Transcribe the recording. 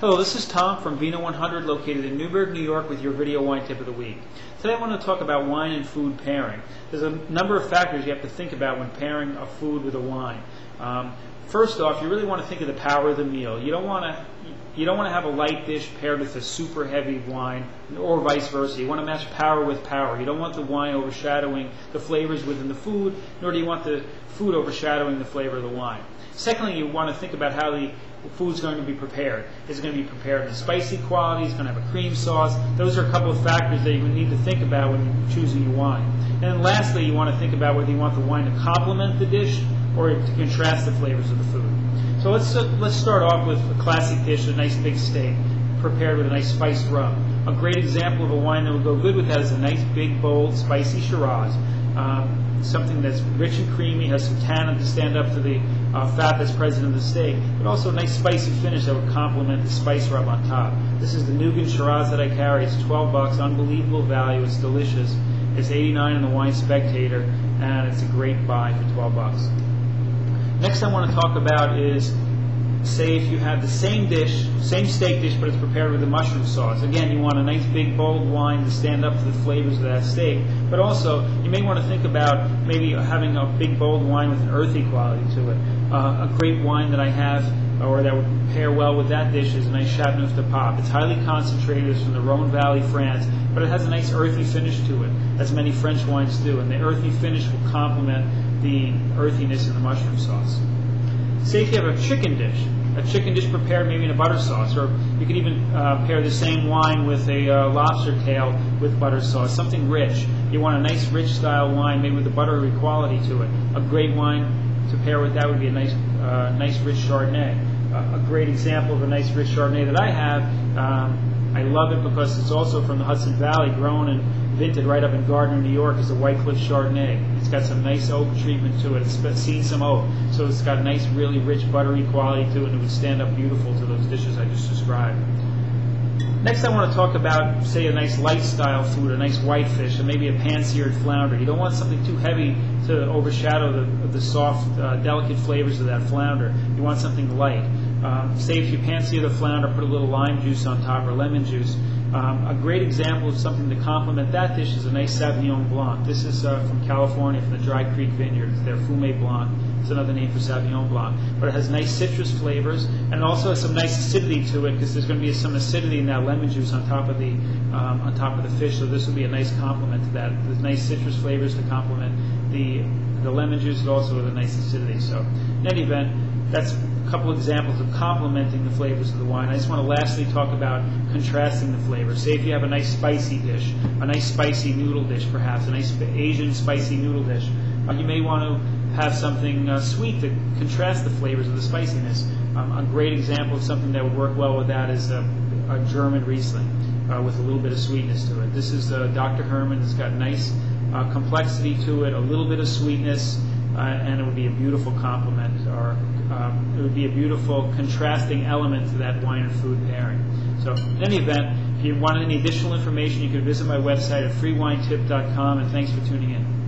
Hello, this is Tom from Vino 100 located in Newburgh, New York with your video wine tip of the week. Today I want to talk about wine and food pairing. There's a number of factors you have to think about when pairing a food with a wine. Um, first off, you really want to think of the power of the meal. You don't want to you don't want to have a light dish paired with a super heavy wine or vice versa. You want to match power with power. You don't want the wine overshadowing the flavors within the food, nor do you want the food overshadowing the flavor of the wine. Secondly, you want to think about how the food's going to be prepared. Is it going to be prepared in a spicy quality? Is it going to have a cream sauce? Those are a couple of factors that you need to think about when you're choosing your wine. And then lastly, you want to think about whether you want the wine to complement the dish or to contrast the flavors of the food. So let's let's start off with a classic dish, a nice big steak, prepared with a nice spiced rub. A great example of a wine that will go good with that is a nice big bold spicy Shiraz. Um, something that's rich and creamy, has some tannin to stand up to the uh, fat that's present in the steak, but also a nice spicy finish that would complement the spice rub on top. This is the Nugan Shiraz that I carry. It's 12 bucks, unbelievable value. It's delicious. It's 89 in the Wine Spectator, and it's a great buy for 12 bucks. Next I want to talk about is say if you have the same dish, same steak dish, but it's prepared with a mushroom sauce. Again, you want a nice big bold wine to stand up to the flavors of that steak. But also, you may want to think about maybe having a big bold wine with an earthy quality to it. Uh, a great wine that I have, or that would pair well with that dish, is a nice Chateauneuf du Pape. It's highly concentrated. It's from the Rhone Valley, France, but it has a nice earthy finish to it, as many French wines do. And the earthy finish will complement the earthiness in the mushroom sauce. Say if you have a chicken dish, a chicken dish prepared maybe in a butter sauce, or you could even uh, pair the same wine with a uh, lobster tail with butter sauce, something rich. You want a nice rich style wine, maybe with a buttery quality to it. A great wine to pair with that would be a nice, uh, nice rich Chardonnay. a great example of a nice rich Chardonnay that I have. Um, I love it because it's also from the Hudson Valley, grown and vinted right up in Gardiner, New York, is a Whitecliff Chardonnay. It's got some nice oak treatment to it. It's seen some oak, so it's got a nice, really rich, buttery quality to it, and it would stand up beautiful to those dishes I just described. Next, I want to talk about, say, a nice light style food, a nice whitefish, and maybe a pan-seared flounder. You don't want something too heavy to overshadow the, the soft, uh, delicate flavors of that flounder. You want something light. Um, say if you pan-sear the flounder, put a little lime juice on top or lemon juice. Um, a great example of something to complement that dish is a nice Sauvignon Blanc. This is uh, from California, from the Dry Creek Vineyard. It's their Fumé Blanc. It's another name for Sauvignon Blanc. But it has nice citrus flavors, and also has some nice acidity to it because there's going to be some acidity in that lemon juice on top of the um, on top of the fish. So this will be a nice complement to that. There's nice citrus flavors to complement the the lemon juice, but also with a nice acidity. So in any event, that's a couple examples of complementing the flavors of the wine. I just want to lastly talk about contrasting the flavors. Say if you have a nice spicy dish, a nice spicy noodle dish perhaps, a nice Asian spicy noodle dish, uh, you may want to have something uh, sweet to contrast the flavors of the spiciness. Um, a great example of something that would work well with that is a, a German Riesling uh, with a little bit of sweetness to it. This is uh, Dr. Hermann. It's got nice uh, complexity to it, a little bit of sweetness, uh, and it would be a beautiful complement, or it would be a beautiful contrasting element to that wine and food pairing. So, in any event, if you want any additional information, you can visit my website at freewinetip.com, and thanks for tuning in.